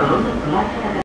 productos